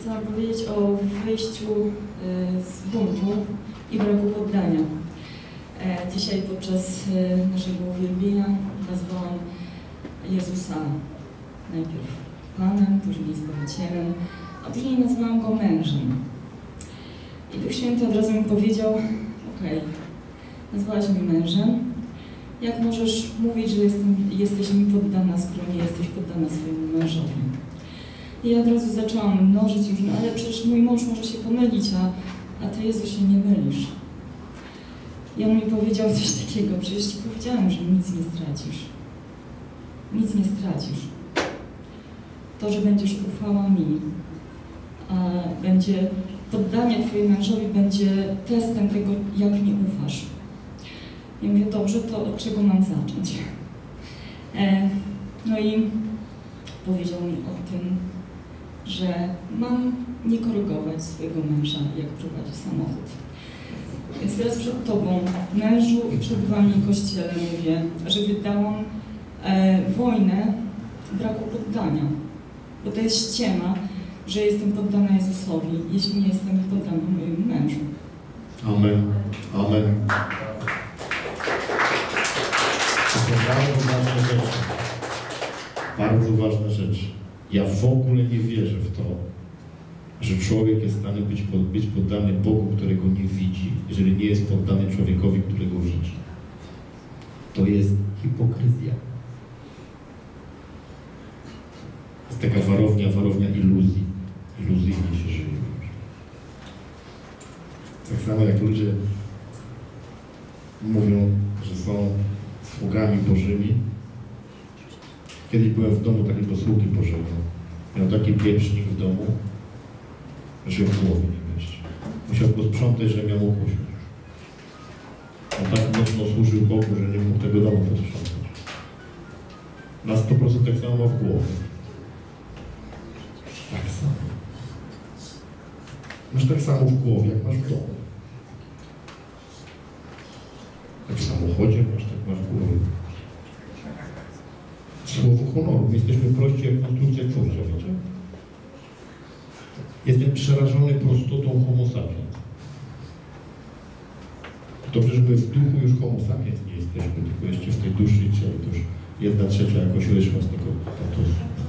chciałam powiedzieć o wyjściu e, z buntu i braku poddania. E, Dzisiaj podczas e, naszego uwielbienia nazwałam Jezusa najpierw Panem, później Zbawicielem, a później nazwałam Go mężem. I Duch Święty od razu mi powiedział, okej, nazwałaś mnie mężem, jak możesz mówić, że jestem, jesteś mi poddana, skoro nie jesteś poddana swojemu mężowi? I od razu zaczęłam mnożyć i mówię, ale przecież mój mąż może się pomylić, a, a Ty Jezu się nie mylisz. I on mi powiedział coś takiego, przecież Ci powiedziałem, że nic nie stracisz. Nic nie stracisz. To, że będziesz ufała mi, będzie poddanie Twojemu mężowi będzie testem tego, jak mi ufasz. Ja mówię, dobrze, to od czego mam zacząć? E, no i powiedział mi o tym, że mam nie korygować swojego męża, jak prowadzi samochód. Więc teraz przed Tobą, mężu i przed Wami, Kościele, mówię, że wydałam e, wojnę braku poddania. Bo to jest ściema, że jestem poddana Jezusowi, jeśli nie jestem poddana mojemu mężu. Amen. Amen. To są bardzo ważne rzeczy. Bardzo ważne rzeczy. Ja w ogóle nie wierzę w to, że człowiek jest w stanie być, być poddany Bogu, którego nie widzi, jeżeli nie jest poddany człowiekowi, którego widzi. To jest hipokryzja. To jest taka warownia, warownia iluzji. Iluzyjnie się żyje. Tak samo jak ludzie mówią, że są sługami Bożymi. Kiedyś byłem w domu takiego sługi Bożego. Miał taki pieprznik w domu, że się w głowie nie mieści. Musiał go sprzątać, że miał ukusić. On tak mocno służył Bogu, że nie mógł tego domu posprzątać. Na 100% tak samo ma w głowie. Tak samo. Masz tak samo w głowie, jak masz w domu. Jak w samochodzie masz, tak masz w głowie. Słowo honoru. My jesteśmy prości jak konstrukcja twórcza, wiecie? Jestem przerażony prostotą homo sapiens. Dobrze, że my w duchu już homo sapiens nie jesteśmy, tylko jeszcze w tej duszy i ciele. To już jedna trzecia jakoś wyszła z tego statusu.